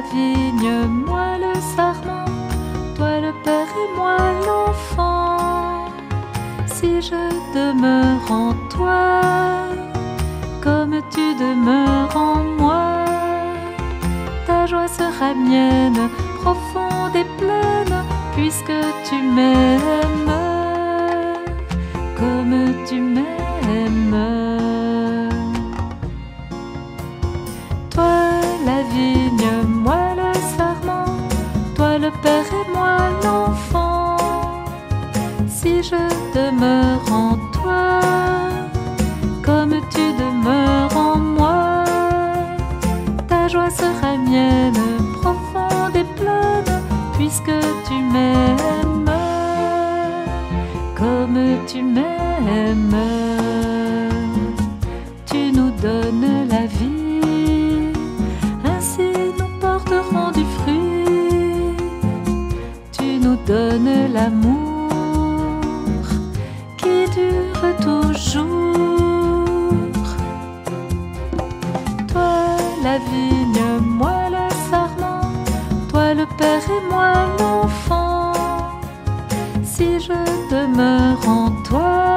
vigne, moi le sarment, toi le père et moi l'enfant. Si je demeure en toi, comme tu demeures en moi, ta joie sera mienne, profonde et pleine, puisque tu m'aimes, comme tu m'aimes. Joie sera mienne, profonde et pleine, puisque tu m'aimes, comme tu m'aimes. Tu nous donnes la vie, ainsi nous porterons du fruit donne l'amour qui dure toujours. La vigne, je demeure en toi,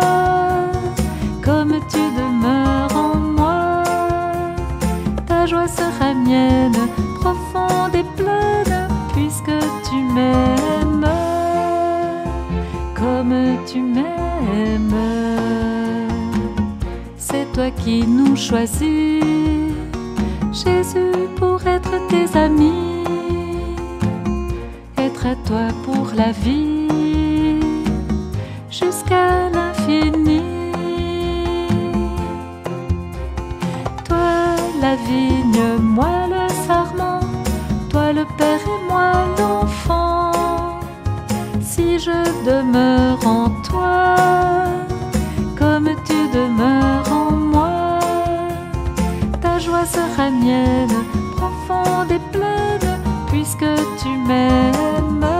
comme tu demeures en moi, ta joie sera mienne, profonde et pleine, puisque tu m'aimes comme tu m'aimes. C'est toi qui nous choisis, Jésus, pour être tes amis, être à toi pour la vie, la vigne, moi le sarment, toi le Père et moi l'enfant si je demeure en toi, comme tu demeures en moi, ta joie sera mienne, profonde et pleine, puisque tu m'aimes, comme tu m'aimes.